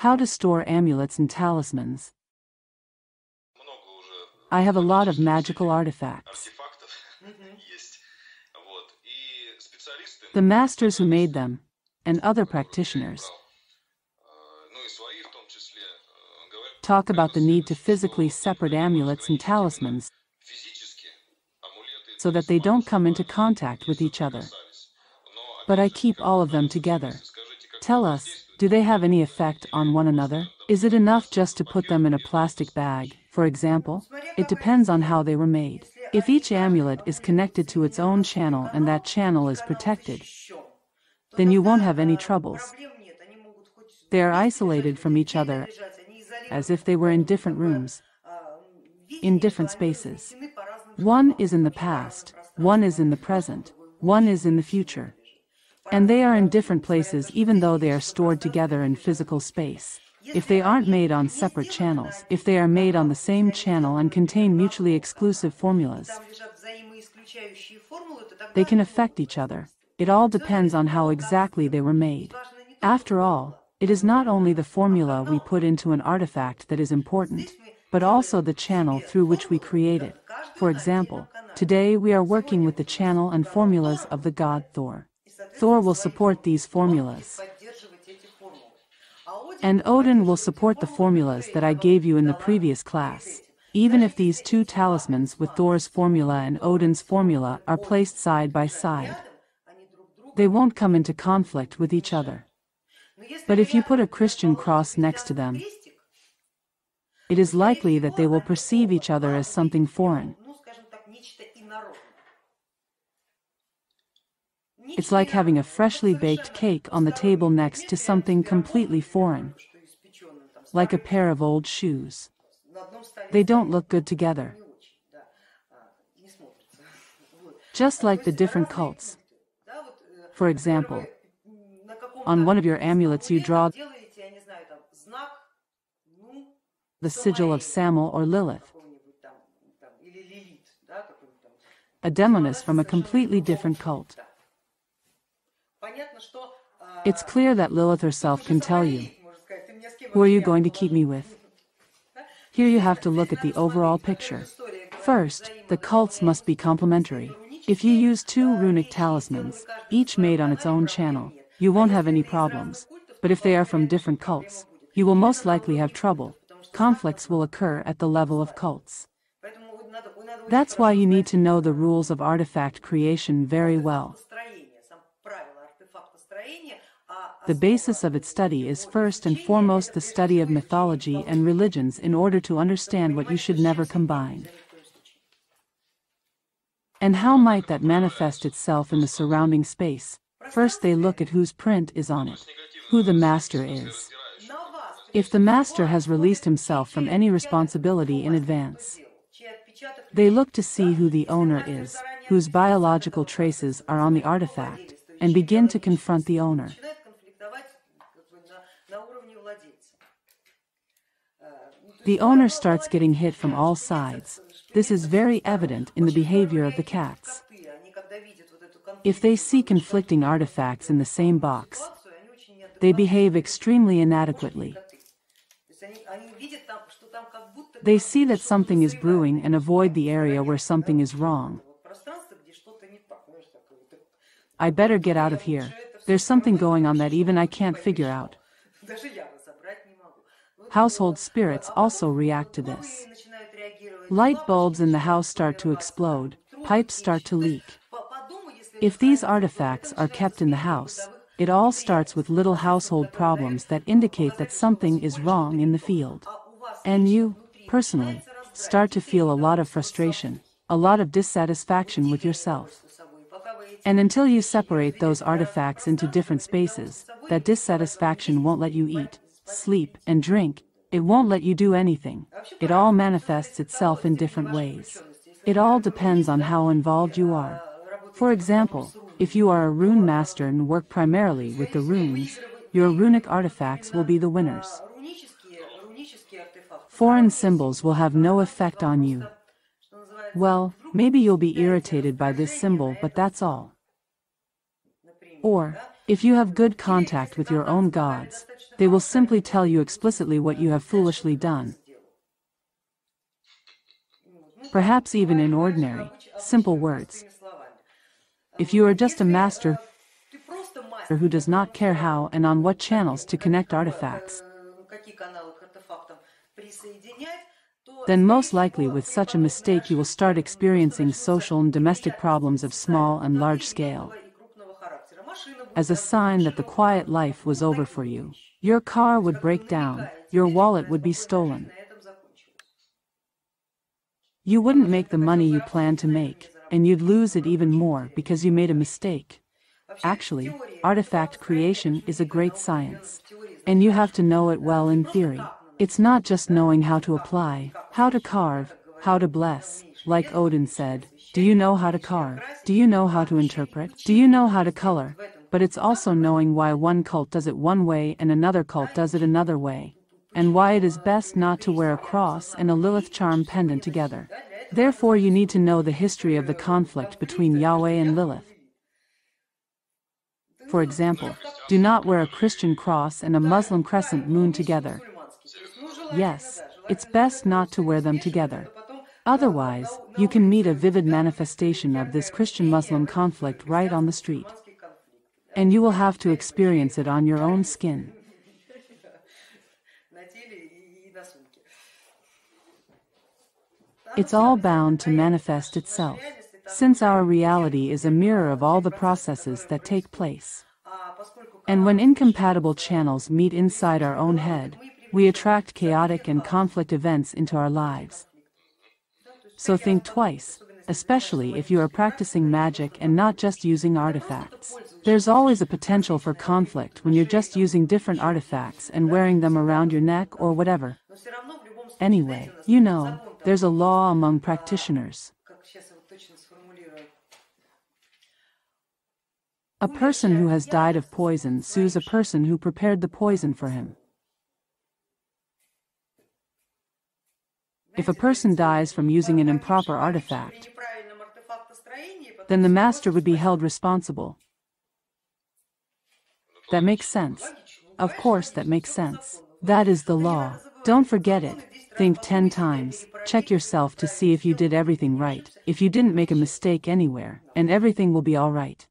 How to store amulets and talismans. I have a lot of magical artifacts. The masters who made them, and other practitioners, talk about the need to physically separate amulets and talismans so that they don't come into contact with each other. But I keep all of them together. Tell us, do they have any effect on one another? Is it enough just to put them in a plastic bag, for example? It depends on how they were made. If each amulet is connected to its own channel and that channel is protected, then you won't have any troubles. They are isolated from each other as if they were in different rooms, in different spaces. One is in the past, one is in the present, one is in the future. And they are in different places even though they are stored together in physical space. If they aren't made on separate channels, if they are made on the same channel and contain mutually exclusive formulas, they can affect each other. It all depends on how exactly they were made. After all, it is not only the formula we put into an artifact that is important, but also the channel through which we create it. For example, today we are working with the channel and formulas of the god Thor. Thor will support these formulas. And Odin will support the formulas that I gave you in the previous class. Even if these two talismans with Thor's formula and Odin's formula are placed side by side, they won't come into conflict with each other. But if you put a Christian cross next to them, it is likely that they will perceive each other as something foreign. It's like having a freshly baked cake on the table next to something completely foreign, like a pair of old shoes. They don't look good together. Just like the different cults. For example, on one of your amulets you draw the sigil of Samael or Lilith, a demoness from a completely different cult. It's clear that Lilith herself can tell you, who are you going to keep me with? Here you have to look at the overall picture. First, the cults must be complementary. If you use two runic talismans, each made on its own channel, you won't have any problems. But if they are from different cults, you will most likely have trouble. Conflicts will occur at the level of cults. That's why you need to know the rules of artifact creation very well. Uh, the uh, basis of its study is first and foremost the study of mythology and religions in order to understand what you should never combine. And how might that manifest itself in the surrounding space? First they look at whose print is on it, who the master is. If the master has released himself from any responsibility in advance, they look to see who the owner is, whose biological traces are on the artifact, and begin to confront the owner. The owner starts getting hit from all sides. This is very evident in the behavior of the cats. If they see conflicting artifacts in the same box, they behave extremely inadequately. They see that something is brewing and avoid the area where something is wrong. I better get out of here. There's something going on that even I can't figure out. Household spirits also react to this. Light bulbs in the house start to explode, pipes start to leak. If these artifacts are kept in the house, it all starts with little household problems that indicate that something is wrong in the field. And you, personally, start to feel a lot of frustration, a lot of dissatisfaction with yourself. And until you separate those artifacts into different spaces, that dissatisfaction won't let you eat, sleep, and drink, it won't let you do anything. It all manifests itself in different ways. It all depends on how involved you are. For example, if you are a rune master and work primarily with the runes, your runic artifacts will be the winners. Foreign symbols will have no effect on you. Well, maybe you'll be irritated by this symbol, but that's all. Or, If you have good contact with your own gods, they will simply tell you explicitly what you have foolishly done. Perhaps even in ordinary, simple words. If you are just a master who does not care how and on what channels to connect artifacts, then most likely with such a mistake you will start experiencing social and domestic problems of small and large scale. As a sign that the quiet life was over for you, your car would break down, your wallet would be stolen. You wouldn't make the money you planned to make, and you'd lose it even more because you made a mistake. Actually, artifact creation is a great science. And you have to know it well in theory. It's not just knowing how to apply, how to carve, how to bless, like Odin said, do you know how to carve? Do you know how to interpret? Do you know how to color? But it's also knowing why one cult does it one way and another cult does it another way. And why it is best not to wear a cross and a Lilith charm pendant together. Therefore you need to know the history of the conflict between Yahweh and Lilith. For example, do not wear a Christian cross and a Muslim crescent moon together, Yes, it's best not to wear them together. Otherwise, you can meet a vivid manifestation of this Christian-Muslim conflict right on the street. And you will have to experience it on your own skin. It's all bound to manifest itself, since our reality is a mirror of all the processes that take place. And when incompatible channels meet inside our own head, we attract chaotic and conflict events into our lives. So think twice, especially if you are practicing magic and not just using artifacts. There's always a potential for conflict when you're just using different artifacts and wearing them around your neck or whatever. Anyway, you know, there's a law among practitioners. A person who has died of poison sues a person who prepared the poison for him. If a person dies from using an improper artifact, then the master would be held responsible. That makes sense. Of course that makes sense. That is the law. Don't forget it. Think ten times. Check yourself to see if you did everything right, if you didn't make a mistake anywhere, and everything will be alright.